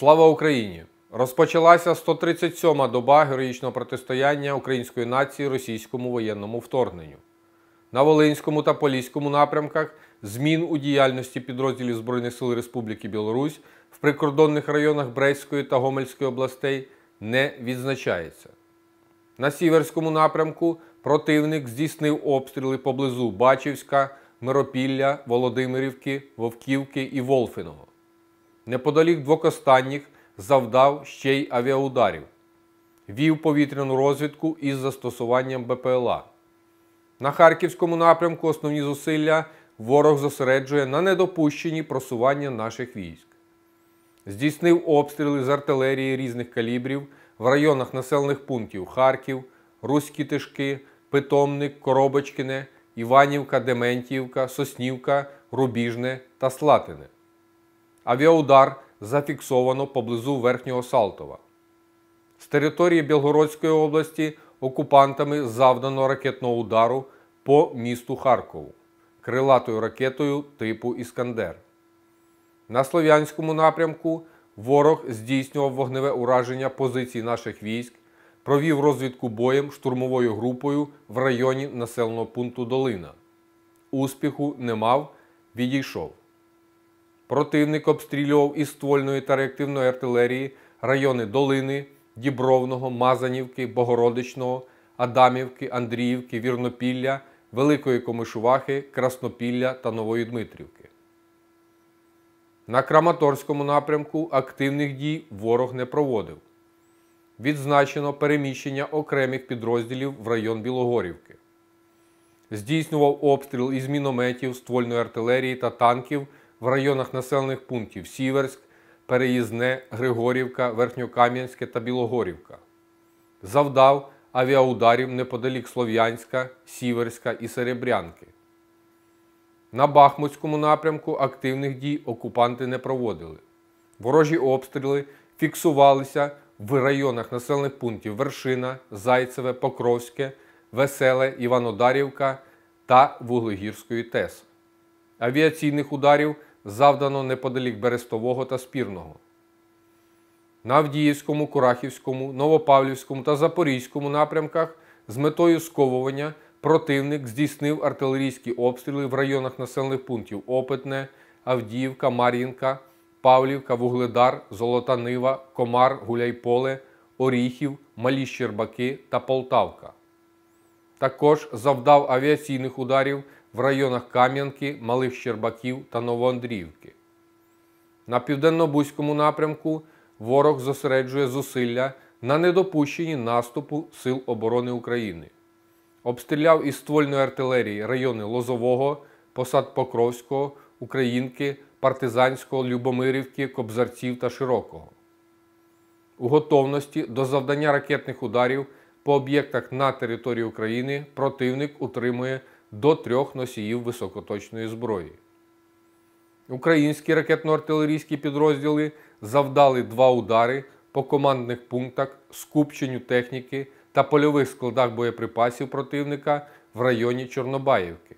Слава Україні! Розпочалася 137-ма доба героїчного протистояння української нації російському воєнному вторгненню. На Волинському та Поліському напрямках змін у діяльності підрозділів Збройних сил Республіки Білорусь в прикордонних районах Брестської та Гомельської областей не відзначається. На Сіверському напрямку противник здійснив обстріли поблизу Бачівська, Миропілля, Володимирівки, Вовківки і Волфиного. Неподалік двох останніх завдав ще й авіаударів, вів повітряну розвідку із застосуванням БПЛА. На Харківському напрямку основні зусилля ворог зосереджує на недопущенні просування наших військ. Здійснив обстріли з артилерії різних калібрів в районах населених пунктів Харків, Руські Тишки, Питомник, Коробочкине, Іванівка, Дементіївка, Соснівка, Рубіжне та Слатине. Авіаудар зафіксовано поблизу Верхнього Салтова. З території Білгородської області окупантами завдано ракетного удару по місту Харкову крилатою ракетою типу Іскандер. На Слов'янському напрямку ворог здійснював вогневе ураження позицій наших військ, провів розвідку боєм штурмовою групою в районі населеного пункту Долина. Успіху не мав, відійшов. Противник обстрілював із ствольної та реактивної артилерії райони Долини, Дібровного, Мазанівки, Богородичного, Адамівки, Андріївки, Вірнопілля, Великої Комишувахи, Краснопілля та Нової Дмитрівки. На Краматорському напрямку активних дій ворог не проводив. Відзначено переміщення окремих підрозділів в район Білогорівки. Здійснював обстріл із мінометів, ствольної артилерії та танків в районах населених пунктів Сіверськ, Переїзне, Григорівка, Верхньокам'янське та Білогорівка. Завдав авіаударів неподалік Слов'янська, Сіверська і Серебрянки. На Бахмутському напрямку активних дій окупанти не проводили. Ворожі обстріли фіксувалися в районах населених пунктів Вершина, Зайцеве, Покровське, Веселе, Іванодарівка та Вуглегірської ТЕС. Авіаційних ударів завдано неподалік Берестового та Спірного. На Авдіївському, Курахівському, Новопавлівському та Запорізькому напрямках з метою сковування противник здійснив артилерійські обстріли в районах населених пунктів Опитне, Авдіївка, Мар'їнка, Павлівка, Вугледар, Золота Нива, Комар, Гуляйполе, Оріхів, Малі Щербаки та Полтавка. Також завдав авіаційних ударів в районах Кам'янки, Малих Щербаків та Новоандріївки. На південно-бузькому напрямку ворог зосереджує зусилля на недопущенні наступу Сил оборони України. Обстріляв із ствольної артилерії райони Лозового, Посад Покровського, Українки, Партизанського, Любомирівки, Кобзарців та Широкого. У готовності до завдання ракетних ударів по об'єктах на території України противник утримує до трьох носіїв високоточної зброї. Українські ракетно-артилерійські підрозділи завдали два удари по командних пунктах, скупченню техніки та польових складах боєприпасів противника в районі Чорнобаївки.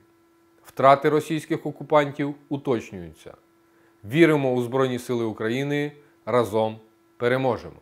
Втрати російських окупантів уточнюються. Віримо у Збройні Сили України. Разом переможемо!